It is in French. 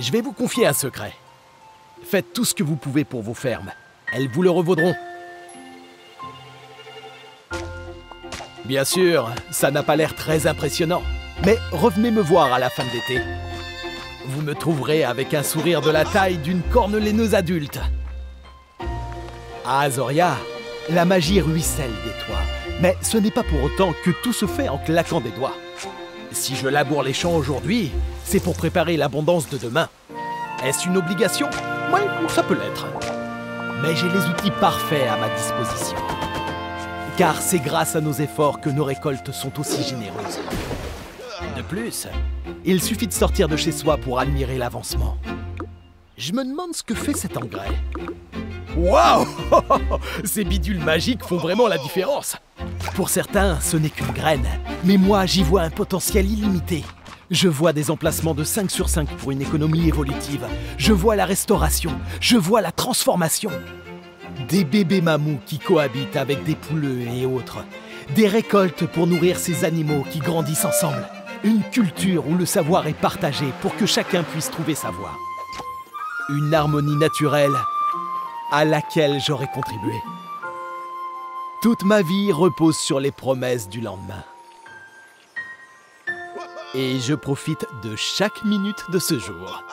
Je vais vous confier un secret. Faites tout ce que vous pouvez pour vos fermes. Elles vous le revaudront. Bien sûr, ça n'a pas l'air très impressionnant. Mais revenez me voir à la fin de l'été. Vous me trouverez avec un sourire de la taille d'une corneléneuse adulte. À Azoria, la magie ruisselle des toits. Mais ce n'est pas pour autant que tout se fait en claquant des doigts. Si je laboure les champs aujourd'hui, c'est pour préparer l'abondance de demain. Est-ce une obligation? Oui, ça peut l'être. Mais j'ai les outils parfaits à ma disposition. Car c'est grâce à nos efforts que nos récoltes sont aussi généreuses. De plus, il suffit de sortir de chez soi pour admirer l'avancement. Je me demande ce que fait cet engrais. Waouh Ces bidules magiques font vraiment la différence. Pour certains, ce n'est qu'une graine, mais moi j'y vois un potentiel illimité. Je vois des emplacements de 5 sur 5 pour une économie évolutive. Je vois la restauration. Je vois la transformation. Des bébés mamous qui cohabitent avec des pouleux et autres. Des récoltes pour nourrir ces animaux qui grandissent ensemble. Une culture où le savoir est partagé pour que chacun puisse trouver sa voie. Une harmonie naturelle à laquelle j'aurais contribué. Toute ma vie repose sur les promesses du lendemain. Et je profite de chaque minute de ce jour.